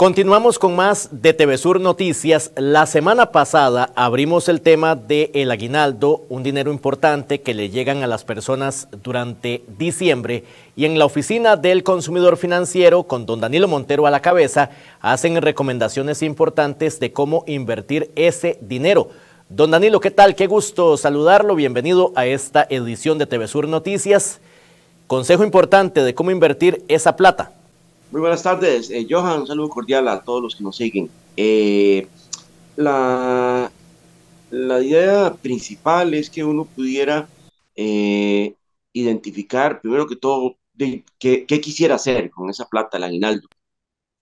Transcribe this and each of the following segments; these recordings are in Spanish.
Continuamos con más de TV Sur Noticias. La semana pasada abrimos el tema del el aguinaldo, un dinero importante que le llegan a las personas durante diciembre. Y en la oficina del consumidor financiero, con don Danilo Montero a la cabeza, hacen recomendaciones importantes de cómo invertir ese dinero. Don Danilo, ¿qué tal? Qué gusto saludarlo. Bienvenido a esta edición de TV Sur Noticias. Consejo importante de cómo invertir esa plata. Muy buenas tardes, eh, Johan, un saludo cordial a todos los que nos siguen. Eh, la, idea principal es que uno pudiera eh, identificar, primero que todo, qué, quisiera hacer con esa plata, el aguinaldo.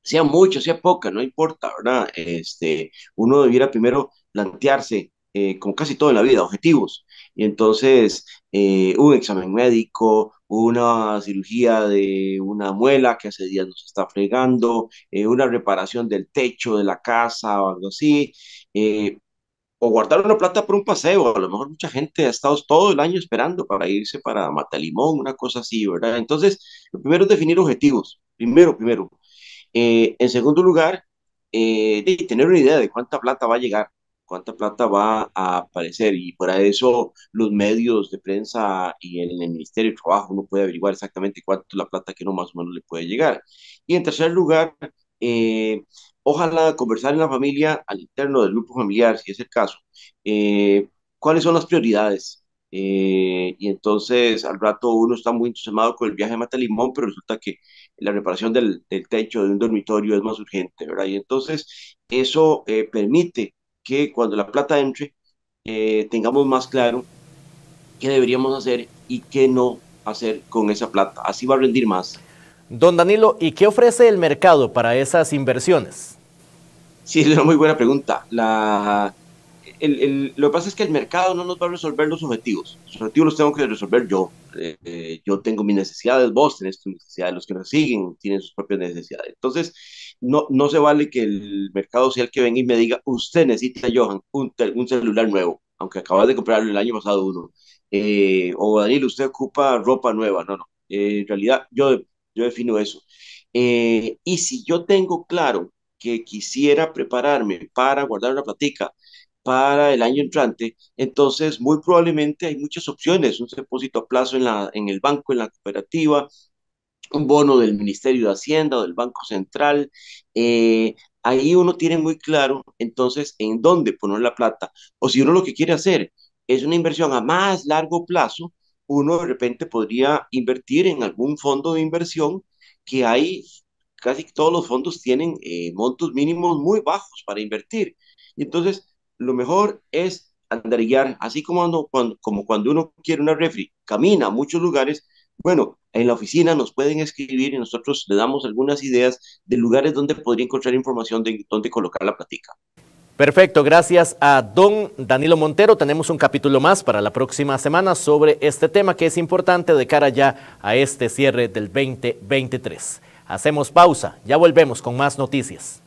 Sea mucho, sea poca, no importa, ¿verdad? Este, uno debiera primero plantearse, como casi todo en la vida, objetivos. Y entonces, un examen médico, una cirugía de una muela que hace días nos está fregando, eh, una reparación del techo de la casa o algo así, eh, o guardar una plata por un paseo. A lo mejor mucha gente ha estado todo el año esperando para irse para Matalimón, una cosa así, ¿verdad? Entonces, lo primero es definir objetivos. Primero, primero. Eh, en segundo lugar, tener una idea de cuánta plata va a llegar cuánta plata va a aparecer y para eso los medios de prensa y en el Ministerio de Trabajo uno puede averiguar exactamente cuánto es la plata que no más o menos le puede llegar. Y en tercer lugar, eh, ojalá conversar en la familia al interno del grupo familiar, si es el caso, eh, cuáles son las prioridades. Eh, y entonces al rato uno está muy entusiasmado con el viaje a Matalimón, pero resulta que la reparación del, del techo de un dormitorio es más urgente, ¿verdad? Y entonces eso permite que cuando la plata entre eh, tengamos más claro qué deberíamos hacer y qué no hacer con esa plata. Así va a rendir más. Don Danilo, ¿y qué ofrece el mercado para esas inversiones? Sí, es una muy buena pregunta. La, lo que pasa es que el mercado no nos va a resolver los objetivos. Los objetivos los tengo que resolver yo. Eh, eh, yo tengo mis necesidades, vos tenés tus necesidades, los que nos siguen tienen sus propias necesidades. Entonces, no, no se vale que el mercado sea el que venga y me diga, usted necesita, Johan, un, un celular nuevo, aunque acabas de comprarlo el año pasado uno. Eh, o Daniel, usted ocupa ropa nueva. No, no. en realidad, yo, yo defino eso. y si yo tengo claro que quisiera prepararme para guardar una platica para el año entrante, entonces muy probablemente hay muchas opciones, un depósito a plazo en, la, en el banco, en la cooperativa, un bono del Ministerio de Hacienda o del Banco Central. Eh, ahí uno tiene muy claro entonces en dónde poner la plata. O si uno lo que quiere hacer es una inversión a más largo plazo, uno de repente podría invertir en algún fondo de inversión que hay, casi todos los fondos tienen eh, montos mínimos muy bajos para invertir. Y entonces lo mejor es andar guiar, así como, cuando, como cuando uno quiere una refri, camina a muchos lugares, bueno, en la oficina nos pueden escribir y nosotros le damos algunas ideas de lugares donde podría encontrar información de dónde colocar la platica. Perfecto, gracias a don Danilo Montero. Tenemos un capítulo más para la próxima semana sobre este tema que es importante de cara ya a este cierre del 2023. Hacemos pausa, ya volvemos con más noticias.